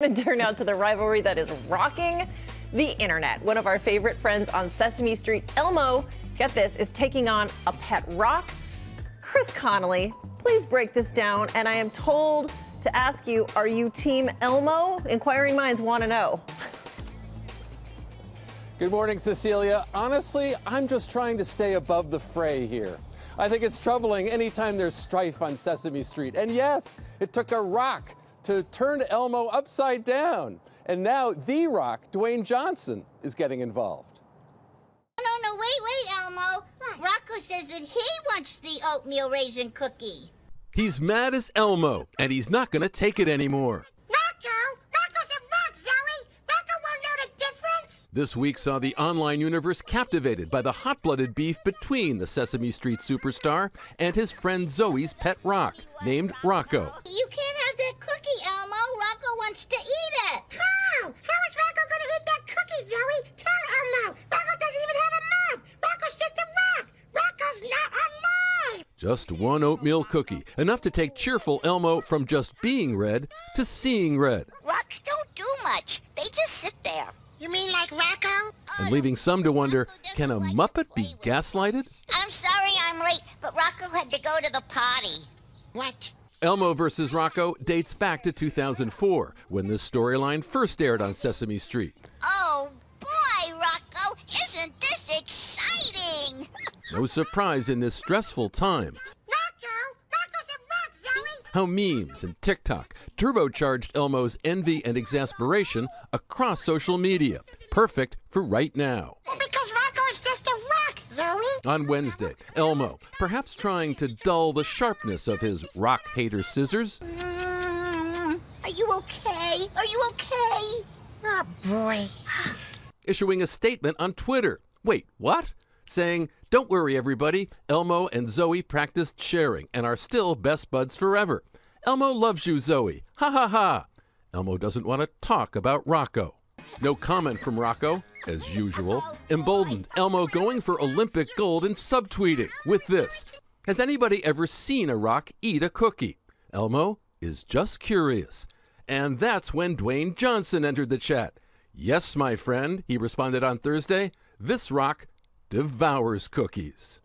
to turn out to the rivalry that is rocking the internet. One of our favorite friends on Sesame Street, Elmo, get this, is taking on a pet rock. Chris Connelly, please break this down. And I am told to ask you, are you Team Elmo? Inquiring minds want to know. Good morning, Cecilia. Honestly, I'm just trying to stay above the fray here. I think it's troubling anytime there's strife on Sesame Street. And yes, it took a rock to turn Elmo upside down. And now The Rock, Dwayne Johnson, is getting involved. No, no, no, wait, wait, Elmo. Rocco says that he wants the oatmeal raisin cookie. He's mad as Elmo, and he's not going to take it anymore. Rocco? Rocco's a rock, Zoe. Rocco won't know the difference. This week saw the online universe captivated by the hot blooded beef between the Sesame Street superstar and his friend Zoe's pet rock, named Rocco. You can't have that cookie, Elmo. Rocco wants to eat it. How? How is Rocco going to eat that cookie, Zoe? Tell Elmo. Rocco doesn't even have a mouth. Rocco's just a rock. Rocco's not alive. Just one oatmeal cookie, enough to take cheerful Elmo from just being red to seeing red, Rocks don't do much. They just sit there. You mean like Rocco? and leaving some to wonder can a Muppet be gaslighted? I'm sorry I'm late, but Rocco had to go to the party. What? Elmo vs. Rocco dates back to 2004 when this storyline first aired on Sesame Street. Oh, boy, Rocco, isn't this exciting? No surprise in this stressful time Rocco! Rocco's a rock, Zoe! how memes and TikTok turbocharged Elmo's envy and exasperation across social media. Perfect for right now. Well, because Rocco is just a rock, Zoe. On Wednesday, Elmo, perhaps trying to dull the sharpness of his rock hater scissors, Mm, are you okay? Are you okay? Oh, boy. issuing a statement on Twitter. Wait, what? Saying, Don't worry, everybody. Elmo and Zoe practiced sharing and are still best buds forever. Elmo loves you, Zoe. Ha ha ha. Elmo doesn't want to talk about Rocco. No comment from Rocco, as usual. Emboldened, Elmo going for Olympic gold and subtweeting with this Has anybody ever seen a rock eat a cookie? Elmo is just curious. And that's when Dwayne Johnson entered the chat. Yes, my friend, he responded on Thursday. This rock devours cookies.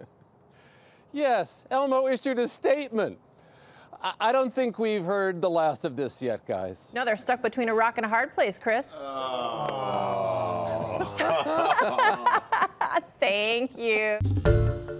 Yes, Elmo issued a statement. I, I don't think we've heard the last of this yet, guys. No, they're stuck between a rock and a hard place, Chris. Oh. Thank you.